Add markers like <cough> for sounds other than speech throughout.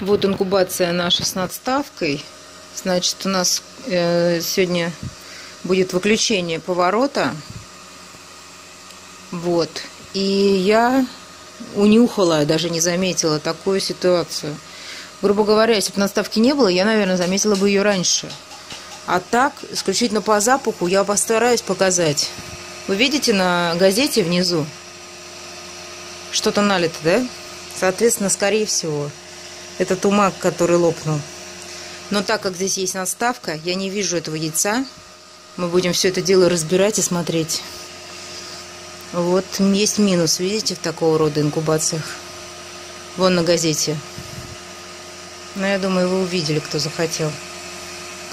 Вот инкубация наша с надставкой. Значит, у нас э, сегодня будет выключение поворота. Вот. И я унюхала, даже не заметила такую ситуацию. Грубо говоря, если бы надставки не было, я, наверное, заметила бы ее раньше. А так, исключительно по запаху, я постараюсь показать. Вы видите на газете внизу? Что-то налито, да? Соответственно, скорее всего, это тумак, который лопнул. Но так как здесь есть наставка, я не вижу этого яйца. Мы будем все это дело разбирать и смотреть. Вот есть минус, видите, в такого рода инкубациях. Вон на газете. Но я думаю, вы увидели, кто захотел.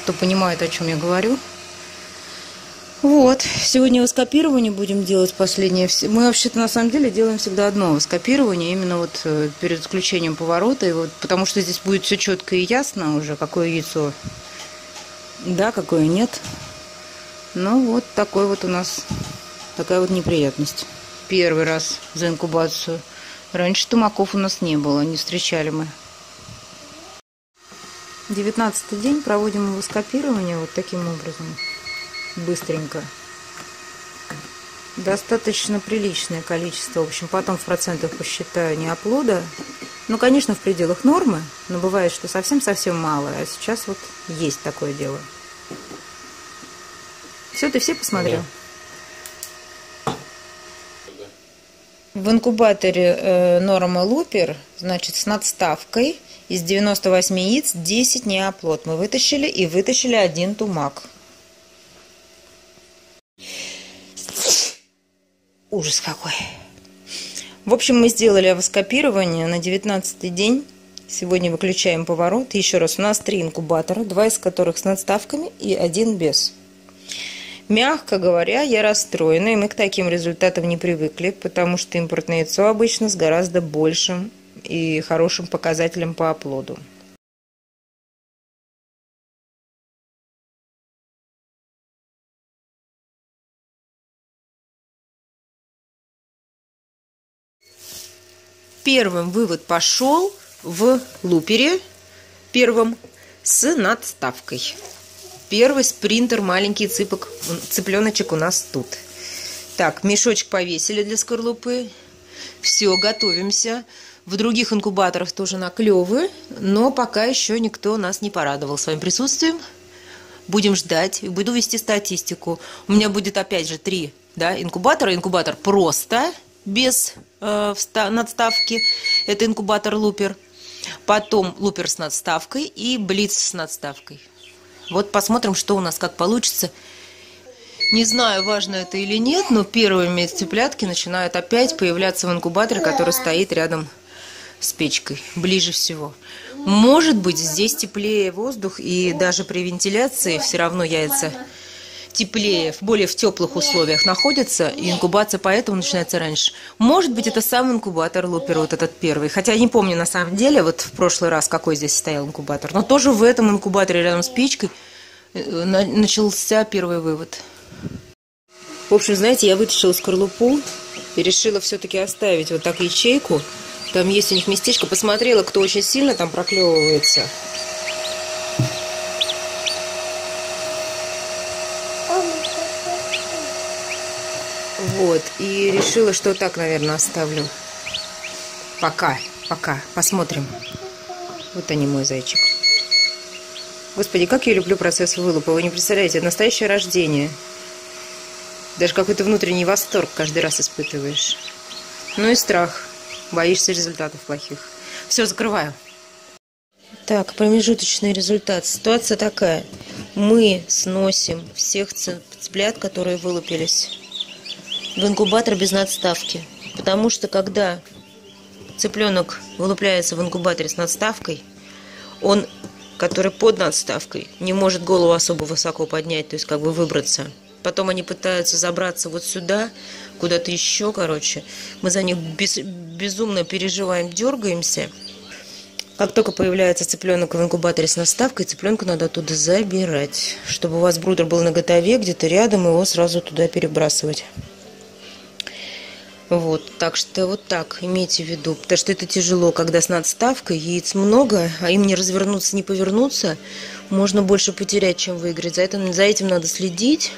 Кто понимает, о чем я говорю. Вот, сегодня воскопирование будем делать последнее. Мы вообще-то на самом деле делаем всегда одно воскопирование, именно вот э, перед включением поворота, и вот, потому что здесь будет все четко и ясно уже, какое яйцо, да, какое нет. Ну вот такой вот у нас, такая вот неприятность. Первый раз за инкубацию. Раньше тумаков у нас не было, не встречали мы. Девятнадцатый день проводим воскопирование вот таким образом быстренько. Достаточно приличное количество. В общем, потом в процентах посчитаю не оплода. Ну, конечно, в пределах нормы, но бывает, что совсем-совсем мало. А сейчас вот есть такое дело. Все, ты все посмотрел? В инкубаторе э, Норма Лупер, значит, с надставкой из 98 яиц 10 неоплод мы вытащили и вытащили один тумак. Ужас какой. В общем, мы сделали авоскопирование на 19 день. Сегодня выключаем поворот. Еще раз, у нас три инкубатора, два из которых с надставками и один без. Мягко говоря, я расстроена, и мы к таким результатам не привыкли, потому что импортное яйцо обычно с гораздо большим и хорошим показателем по оплоду. Первым вывод пошел в лупере, первым, с надставкой. Первый спринтер, маленький цыпок, цыпленочек у нас тут. Так, мешочек повесили для скорлупы. Все, готовимся. В других инкубаторах тоже наклевы, но пока еще никто нас не порадовал своим присутствием. Будем ждать, буду вести статистику. У меня будет опять же три да, инкубатора. Инкубатор просто без э, надставки. Это инкубатор лупер. Потом лупер с надставкой и блиц с надставкой. Вот посмотрим, что у нас как получится. Не знаю, важно это или нет, но первыми цыплятки начинают опять появляться в инкубаторе, который стоит рядом с печкой, ближе всего. Может быть, здесь теплее воздух, и даже при вентиляции все равно яйца теплее, более в теплых условиях находятся, и инкубация поэтому начинается раньше. Может быть, это сам инкубатор Лупер, вот этот первый. Хотя я не помню на самом деле, вот в прошлый раз, какой здесь стоял инкубатор. Но тоже в этом инкубаторе рядом с печкой э, начался первый вывод. В общем, знаете, я вытащила скорлупу и решила все-таки оставить вот так ячейку. Там есть у них местечко. Посмотрела, кто очень сильно там проклевывается. Вот. И решила, что так, наверное, оставлю. Пока. Пока. Посмотрим. Вот они, мой зайчик. Господи, как я люблю процесс вылупа. Вы не представляете, это настоящее рождение. Даже какой-то внутренний восторг каждый раз испытываешь. Ну и страх. Боишься результатов плохих. Все, закрываю. Так, промежуточный результат. Ситуация такая. Мы сносим всех цыплят, которые вылупились в инкубатор без надставки. Потому что когда цыпленок вылупляется в инкубаторе с надставкой, он, который под надставкой, не может голову особо высоко поднять, то есть как бы выбраться. Потом они пытаются забраться вот сюда, куда-то еще, короче. Мы за них без, безумно переживаем, дергаемся. Как только появляется цыпленок в инкубаторе с наставкой, цыпленка надо оттуда забирать, чтобы у вас брудер был на готове, где-то рядом, его сразу туда перебрасывать. Вот, так что вот так, имейте в виду. Потому что это тяжело, когда с надставкой, яиц много, а им не развернуться, не повернуться. Можно больше потерять, чем выиграть. За этим, за этим надо следить.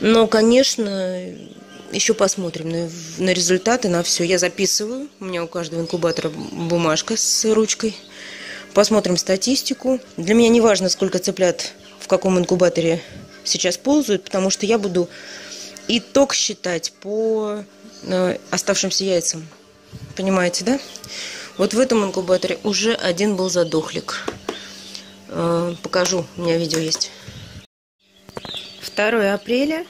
Но, конечно, еще посмотрим на, на результаты, на все. Я записываю. У меня у каждого инкубатора бумажка с ручкой. Посмотрим статистику. Для меня не важно, сколько цыплят в каком инкубаторе сейчас ползают, потому что я буду итог считать по оставшимся яйцам. Понимаете, да? Вот в этом инкубаторе уже один был задохлик. Э, покажу, у меня видео есть. 2 апреля.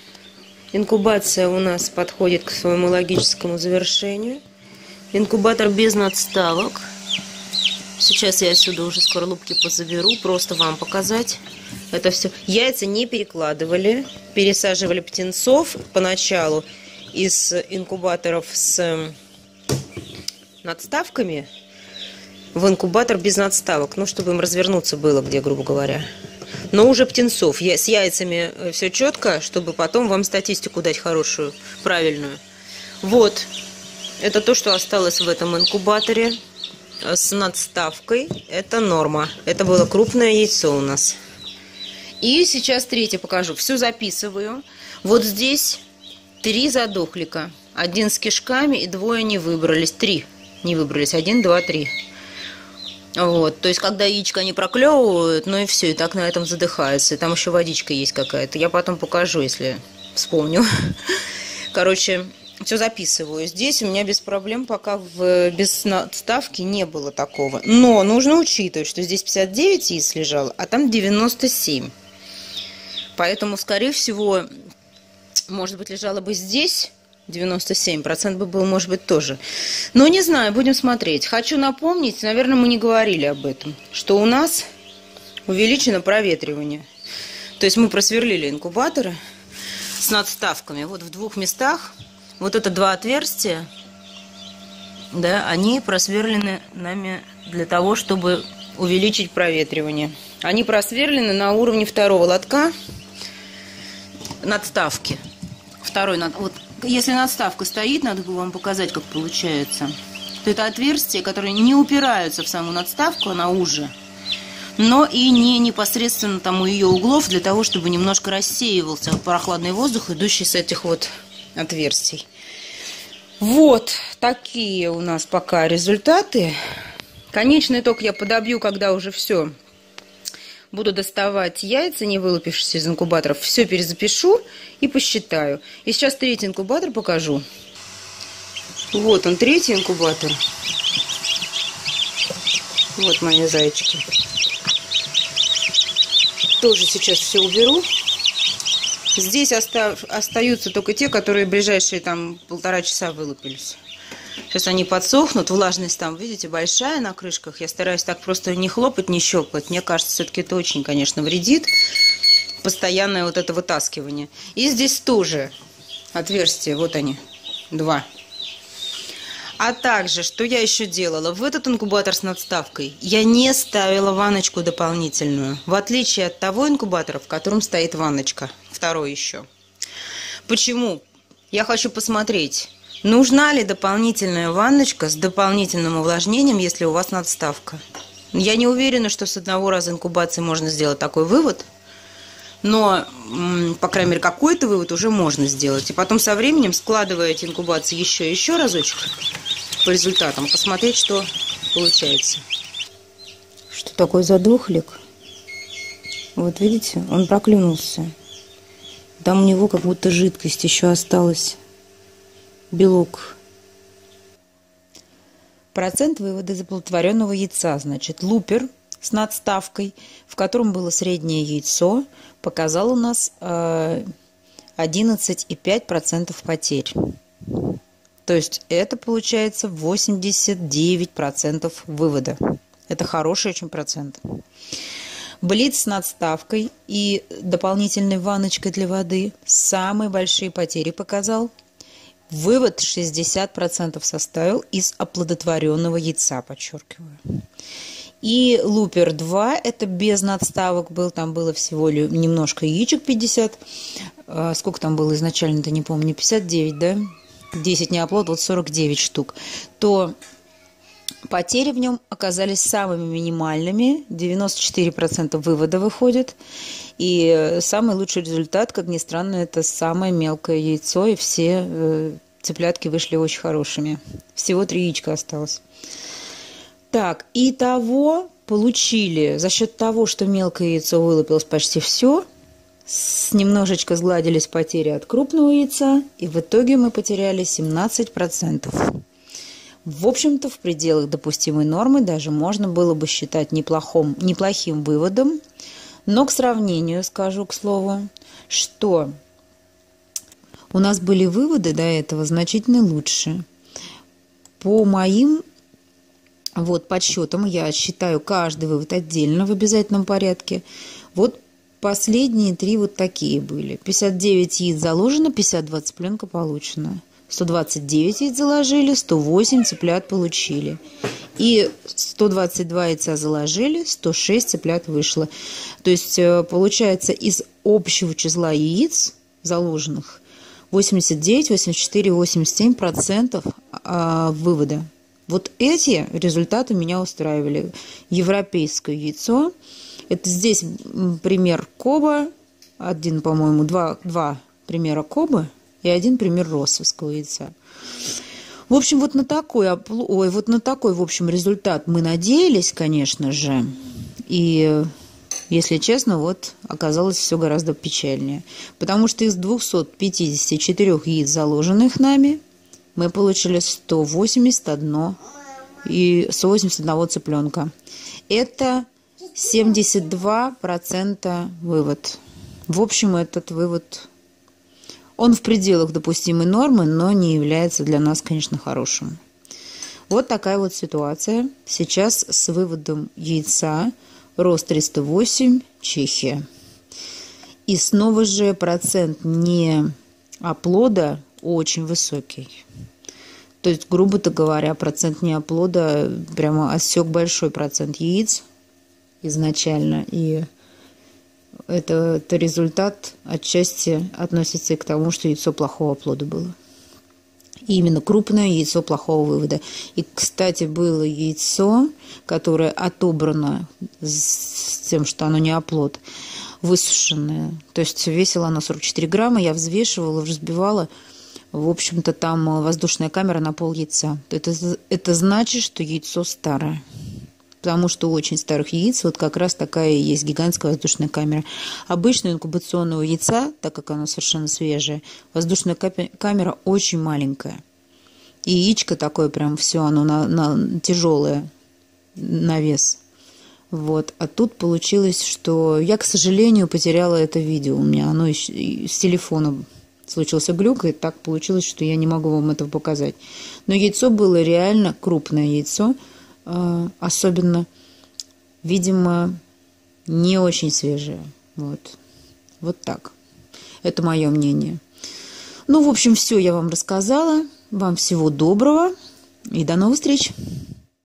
Инкубация у нас подходит к своему логическому завершению. Инкубатор без надставок. Сейчас я отсюда уже скорлупки позаберу, просто вам показать. Это все. Яйца не перекладывали, пересаживали птенцов поначалу из инкубаторов с надставками в инкубатор без надставок, ну, чтобы им развернуться было где, грубо говоря. Но уже птенцов. С яйцами э, все четко, чтобы потом вам статистику дать хорошую, правильную. Вот. Это то, что осталось в этом инкубаторе с надставкой. Это норма. Это было крупное яйцо у нас. И сейчас третье покажу. Все записываю. Вот здесь три задохлика. Один с кишками и двое не выбрались. Три не выбрались. Один, два, три. Вот, то есть, когда яичко они проклевывают, ну и все, и так на этом задыхаются. И там еще водичка есть какая-то. Я потом покажу, если вспомню. <laughs> Короче, все записываю. Здесь у меня без проблем пока в, без надставки не было такого. Но нужно учитывать, что здесь 59 яиц лежало, а там 97. Поэтому, скорее всего, может быть, лежало бы здесь 97. Процент бы был, может быть, тоже. Но не знаю, будем смотреть. Хочу напомнить, наверное, мы не говорили об этом, что у нас увеличено проветривание. То есть мы просверлили инкубаторы с надставками. Вот в двух местах вот это два отверстия, да, они просверлены нами для того, чтобы увеличить проветривание. Они просверлены на уровне второго лотка надставки. Второй, вот если надставка стоит, надо бы вам показать, как получается. То это отверстия, которые не упираются в саму надставку, она уже, но и не непосредственно там у ее углов, для того, чтобы немножко рассеивался прохладный воздух, идущий с этих вот отверстий. Вот такие у нас пока результаты. Конечный итог я подобью, когда уже все. Буду доставать яйца, не вылупившиеся из инкубаторов. Все перезапишу и посчитаю. И сейчас третий инкубатор покажу. Вот он, третий инкубатор. Вот мои зайчики. Тоже сейчас все уберу. Здесь остаются только те, которые ближайшие там полтора часа вылупились. Сейчас они подсохнут, влажность там, видите, большая на крышках. Я стараюсь так просто не хлопать, не щелкать. Мне кажется, все-таки это очень, конечно, вредит. Постоянное вот это вытаскивание. И здесь тоже отверстия, вот они, два. А также, что я еще делала? В этот инкубатор с надставкой я не ставила ванночку дополнительную. В отличие от того инкубатора, в котором стоит ванночка. Второй еще. Почему? Я хочу посмотреть, нужна ли дополнительная ванночка с дополнительным увлажнением, если у вас надставка. Я не уверена, что с одного раза инкубации можно сделать такой вывод. Но, по крайней мере, какой-то вывод уже можно сделать. И потом со временем, складывая эти инкубации еще и еще разочек, по результатам, посмотреть, что получается. Что такое задохлик? Вот видите, он проклюнулся. Там у него как будто жидкость еще осталась. Белок. Процент вывода из оплодотворенного яйца, значит, лупер с надставкой, в котором было среднее яйцо, показал у нас 11,5% э, потерь. То есть это получается 89% вывода. Это хороший очень процент. Блиц с надставкой и дополнительной ванночкой для воды самые большие потери показал. Вывод 60% составил из оплодотворенного яйца, подчеркиваю. И лупер 2, это без надставок был, там было всего немножко яичек 50. А сколько там было изначально-то, не помню, 59, да? 10 неоплод, вот 49 штук, то потери в нем оказались самыми минимальными, 94% вывода выходит, и самый лучший результат, как ни странно, это самое мелкое яйцо, и все э, цыплятки вышли очень хорошими. Всего три яичка осталось. Так, и того получили за счет того, что мелкое яйцо вылупилось почти все, с немножечко сгладились потери от крупного яйца, и в итоге мы потеряли 17%. В общем-то, в пределах допустимой нормы даже можно было бы считать неплохом, неплохим выводом, но к сравнению скажу, к слову, что у нас были выводы до этого значительно лучше. По моим вот подсчетам я считаю каждый вывод отдельно в обязательном порядке. Вот последние три вот такие были. 59 яиц заложено, 52 цыпленка получено. 129 яиц заложили, 108 цыплят получили. И 122 яйца заложили, 106 цыплят вышло. То есть, э, получается, из общего числа яиц заложенных 89, 84, 87 процентов а, вывода. Вот эти результаты меня устраивали. Европейское яйцо. Это здесь пример Коба. Один, по-моему, два, два примера Коба и один пример Россовского яйца. В общем, вот на такой, ой, вот на такой, в общем, результат мы надеялись, конечно же. И если честно, вот оказалось все гораздо печальнее. Потому что из 254 яиц, заложенных нами, мы получили 181 и 181 цыпленка. Это 72% вывод. В общем, этот вывод, он в пределах допустимой нормы, но не является для нас, конечно, хорошим. Вот такая вот ситуация. Сейчас с выводом яйца рост 308, Чехия. И снова же процент не оплода очень высокий. То есть, грубо-то говоря, процент неоплода прямо осек большой процент яиц изначально. И это, это результат отчасти относится и к тому, что яйцо плохого оплода было. И именно крупное яйцо плохого вывода. И, кстати, было яйцо, которое отобрано с тем, что оно не оплод, высушенное. То есть весило оно 44 грамма, я взвешивала, разбивала – в общем-то, там воздушная камера на пол яйца. Это, это значит, что яйцо старое. Потому что у очень старых яиц вот как раз такая и есть гигантская воздушная камера. Обычно инкубационного яйца, так как оно совершенно свежее, воздушная камера очень маленькая. И яичко такое прям все, оно на, на, тяжелое на вес. Вот. А тут получилось, что я, к сожалению, потеряла это видео у меня. Оно с телефона случился глюк, и так получилось, что я не могу вам этого показать. Но яйцо было реально крупное яйцо, особенно, видимо, не очень свежее. Вот. Вот так. Это мое мнение. Ну, в общем, все я вам рассказала. Вам всего доброго и до новых встреч!